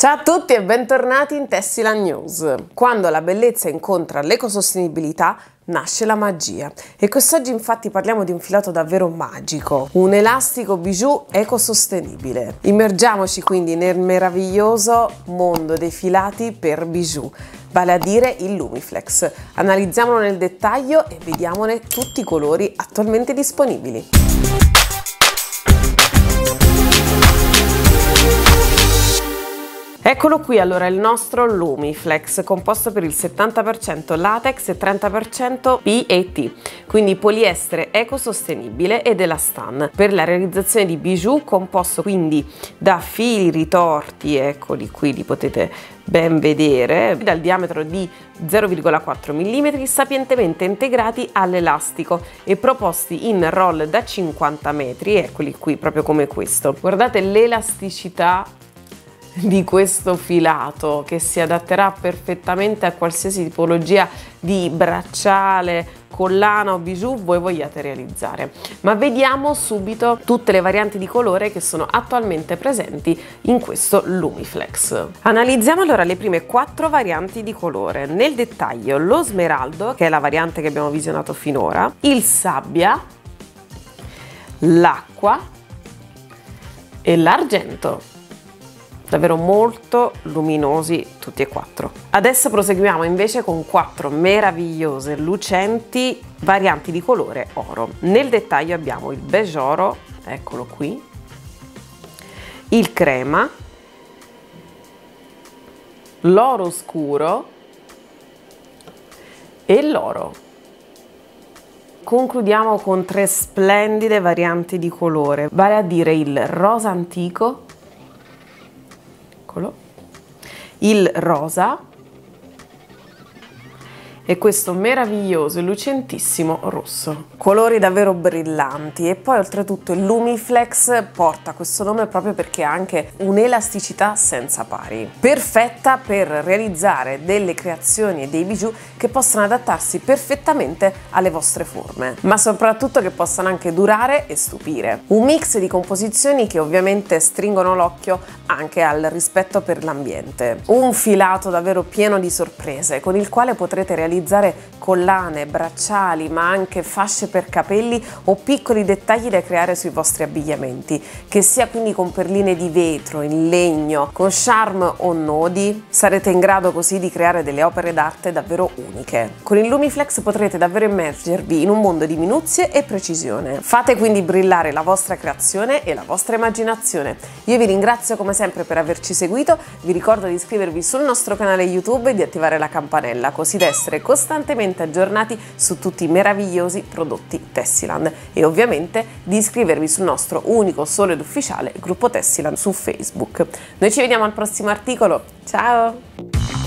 Ciao a tutti e bentornati in Tessila News. Quando la bellezza incontra l'ecosostenibilità, nasce la magia. E quest'oggi infatti parliamo di un filato davvero magico, un elastico bijou ecosostenibile. Immergiamoci quindi nel meraviglioso mondo dei filati per bijou, vale a dire il Lumiflex. Analizziamolo nel dettaglio e vediamone tutti i colori attualmente disponibili. Eccolo qui allora il nostro Lumiflex composto per il 70% latex e 30% PET, quindi poliestere ecosostenibile ed elastan per la realizzazione di bijou composto quindi da fili ritorti, eccoli qui li potete ben vedere, dal diametro di 0,4 mm sapientemente integrati all'elastico e proposti in roll da 50 metri, eccoli qui proprio come questo. Guardate l'elasticità di questo filato che si adatterà perfettamente a qualsiasi tipologia di bracciale, collana o bijou voi vogliate realizzare. Ma vediamo subito tutte le varianti di colore che sono attualmente presenti in questo Lumiflex. Analizziamo allora le prime quattro varianti di colore. Nel dettaglio lo smeraldo, che è la variante che abbiamo visionato finora, il sabbia, l'acqua e l'argento davvero molto luminosi tutti e quattro. Adesso proseguiamo invece con quattro meravigliose, lucenti varianti di colore oro. Nel dettaglio abbiamo il beige oro, eccolo qui, il crema, l'oro scuro e l'oro. Concludiamo con tre splendide varianti di colore, vale a dire il rosa antico, eccolo, il rosa e questo meraviglioso e lucentissimo rosso. Colori davvero brillanti e poi oltretutto il Lumiflex porta questo nome proprio perché ha anche un'elasticità senza pari, perfetta per realizzare delle creazioni e dei bijou che possano adattarsi perfettamente alle vostre forme, ma soprattutto che possano anche durare e stupire. Un mix di composizioni che ovviamente stringono l'occhio anche al rispetto per l'ambiente. Un filato davvero pieno di sorprese con il quale potrete realizzare utilizzare collane, bracciali, ma anche fasce per capelli o piccoli dettagli da creare sui vostri abbigliamenti, che sia quindi con perline di vetro, in legno, con charm o nodi, sarete in grado così di creare delle opere d'arte davvero uniche. Con il Lumiflex potrete davvero immergervi in un mondo di minuzie e precisione. Fate quindi brillare la vostra creazione e la vostra immaginazione. Io vi ringrazio come sempre per averci seguito, vi ricordo di iscrivervi sul nostro canale YouTube e di attivare la campanella così da essere costantemente aggiornati su tutti i meravigliosi prodotti Tessiland e ovviamente di iscrivervi sul nostro unico, solo ed ufficiale gruppo Tessiland su Facebook. Noi ci vediamo al prossimo articolo, ciao!